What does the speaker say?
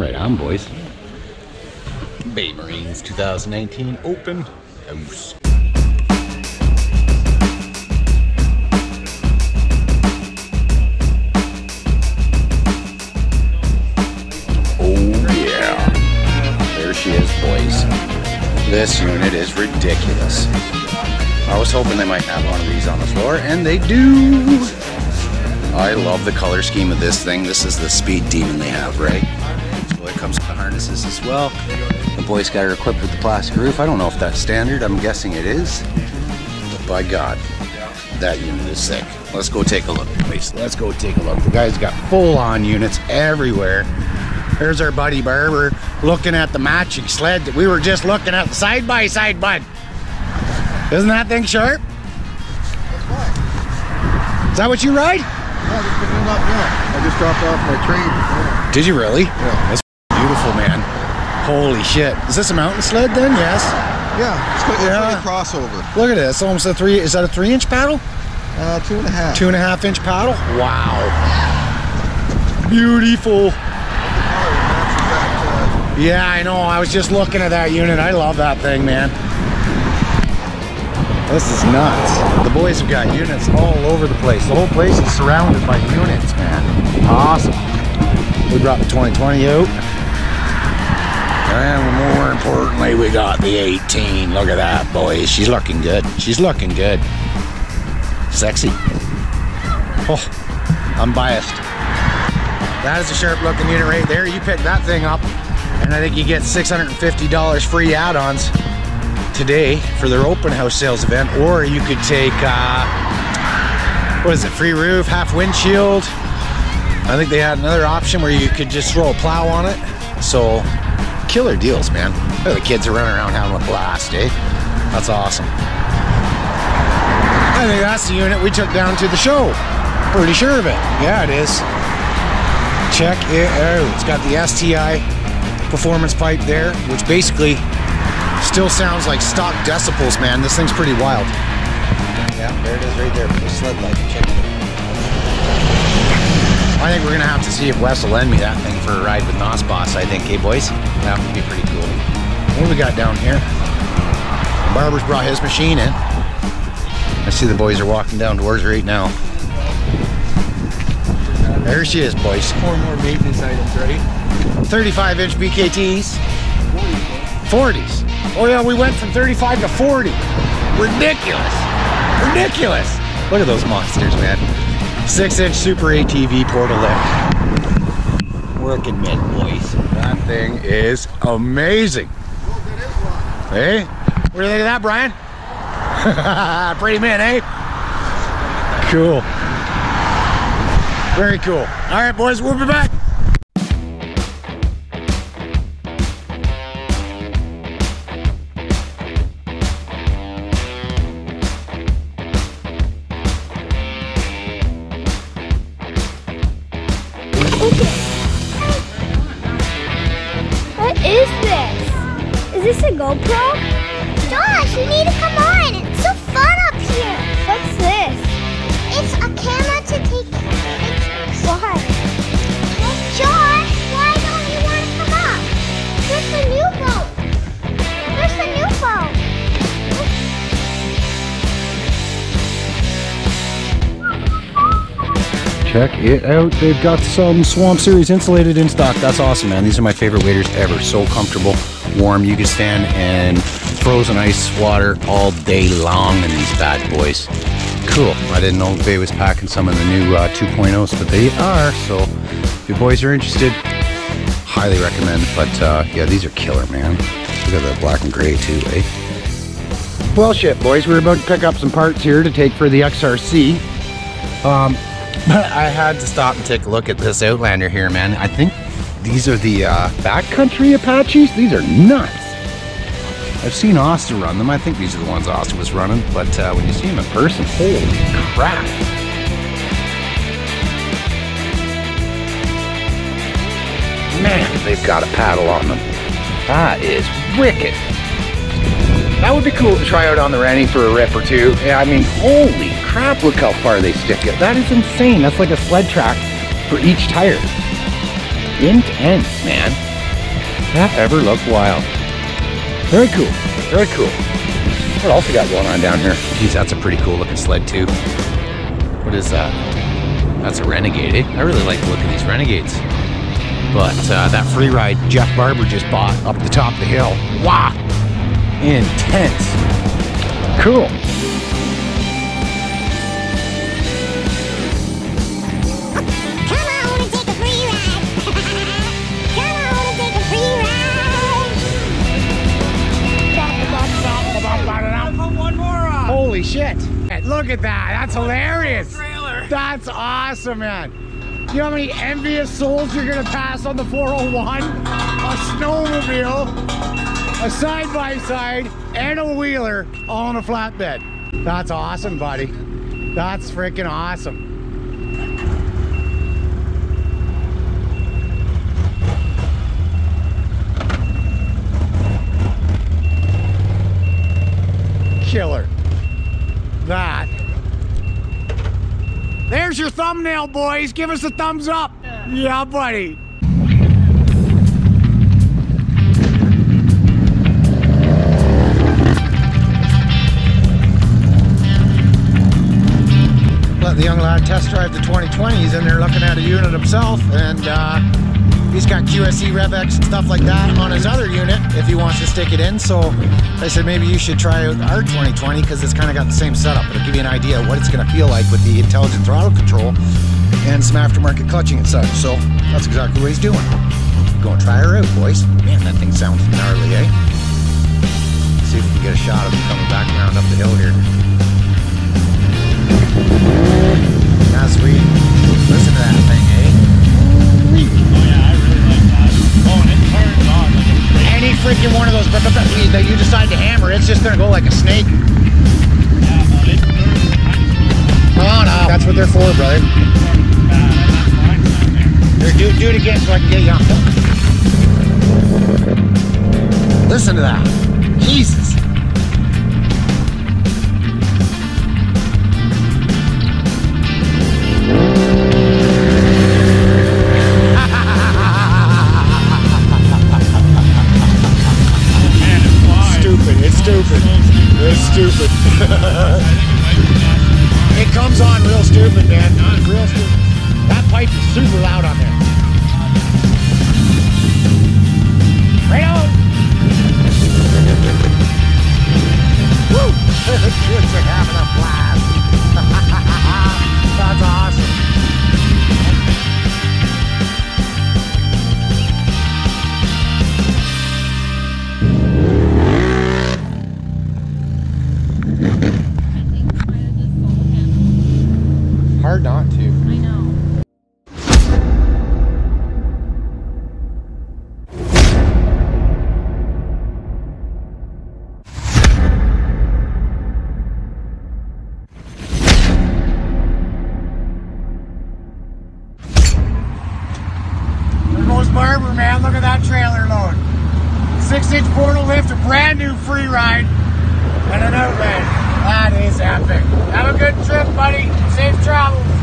Right on, boys. Bay Marines 2019 Open House. Oh yeah. There she is, boys. This unit is ridiculous. I was hoping they might have one of these on the floor, and they do. I love the color scheme of this thing. This is the speed demon they have, right? Comes the harnesses as well. The Boy Scout are equipped with the plastic roof. I don't know if that's standard. I'm guessing it is. But by God, that unit is sick. Let's go take a look, boys. Let's go take a look. The guy's got full-on units everywhere. There's our buddy Barber looking at the matching sled that we were just looking at the side-by-side, -side, bud. Isn't that thing sharp? Is that what you ride? Yeah, just picking up, yeah. I just dropped off my train. Yeah. Did you really? Yeah. That's beautiful, man. Holy shit. Is this a mountain sled then? Yes. Yeah, it's, it's Yeah. like a crossover. Look at this. Almost a three. Is that a three inch paddle? Uh, two and a half. Two and a half inch paddle? Wow. Beautiful. Yeah, I know. I was just looking at that unit. I love that thing, man. This is nuts. The boys have got units all over the place. The whole place is surrounded by units, man. Awesome. We brought the 2020 out. And more importantly, we got the 18. Look at that, boys. She's looking good. She's looking good. Sexy. Oh, I'm biased. That is a sharp looking unit right there. You pick that thing up, and I think you get $650 free add-ons today for their open house sales event, or you could take uh, what is it, free roof, half windshield. I think they had another option where you could just throw a plow on it. So killer deals, man. Look, the kids are running around having a blast, eh? That's awesome. I think that's the unit we took down to the show. Pretty sure of it. Yeah, it is. Check it out. It's got the STI performance pipe there, which basically still sounds like stock decibels, man. This thing's pretty wild. Yeah, there it is right there. The sled light. Check it out. We're gonna have to see if Wes will lend me that thing for a ride with Nos Boss, I think, hey boys? That would be pretty cool. What do we got down here? Barber's brought his machine in. I see the boys are walking down towards right now. There she is, boys. Four more maintenance items, right? 35 inch BKTs. 40s. Oh yeah, we went from 35 to 40. Ridiculous. Ridiculous. Look at those monsters, man. Six inch Super ATV portal lift. Working mid, boys. That thing is amazing. Hey, what do you think of that, Brian? Pretty man, eh? Cool. Very cool. All right, boys, we'll be back. This? Is this a GoPro? Josh, you need to come on. Check it out. They've got some Swamp Series insulated in stock. That's awesome, man. These are my favorite waders ever. So comfortable, warm. You can stand in frozen ice water all day long in these bad boys. Cool. I didn't know they was packing some of the new uh, 2.0s, but they are. So if you boys are interested, highly recommend. But uh, yeah, these are killer, man. Look at the black and gray too, eh? Well, shit, boys. We're about to pick up some parts here to take for the XRC. Um, but I had to stop and take a look at this Outlander here, man. I think these are the uh, backcountry Apaches. These are nuts. I've seen Austin run them. I think these are the ones Austin was running. But uh, when you see them in person, holy crap. Man, they've got a paddle on them. That is wicked. That would be cool to try out on the Rennie for a rip or two. Yeah, I mean, holy crap, look how far they stick it. That is insane. That's like a sled track for each tire. Intense, man. that ever look wild? Very cool. Very cool. What else we got going on down here? Geez, that's a pretty cool looking sled too. What is that? That's a Renegade. Eh? I really like the look of these Renegades. But uh, that Freeride Jeff Barber just bought up the top of the hill. Wow! Intense. Cool. Come on and take a free ride. Come on and take a free ride. One more on. Holy shit. Look at that. That's hilarious. Trailer. That's awesome, man. You know how many envious souls you're gonna pass on the 401? A snowmobile, a side by side, and a wheeler all on a flatbed. That's awesome, buddy. That's freaking awesome. Killer. That there's your thumbnail, boys. Give us a thumbs up. Yeah, buddy. Young lad test drive the 2020. He's in there looking at a unit himself, and uh, he's got QSE RevX and stuff like that on his other unit if he wants to stick it in. So I said maybe you should try out our 2020 because it's kind of got the same setup. It'll give you an idea of what it's going to feel like with the intelligent throttle control and some aftermarket clutching and such. So that's exactly what he's doing. Go and try her out, boys. Man, that thing sounds gnarly, eh? see if we can get a shot of him coming back around up the hill here. That's sweet. Listen to that thing, eh? Any freaking one of those that you decide to hammer, it's just gonna go like a snake. Oh no, that's what they're for, brother. Here, do, do it again so I can get you on film. Listen to that. Jesus. It comes on real stupid, man. Real stupid. That pipe is super loud on there. Right on. Woo! Kids are having a blast. Hard not to. I know. Barber, man. Look at that trailer load. Six inch portal lift, a brand new Freeride, and an outride. That is epic. Have a good trip, buddy. Safe travels.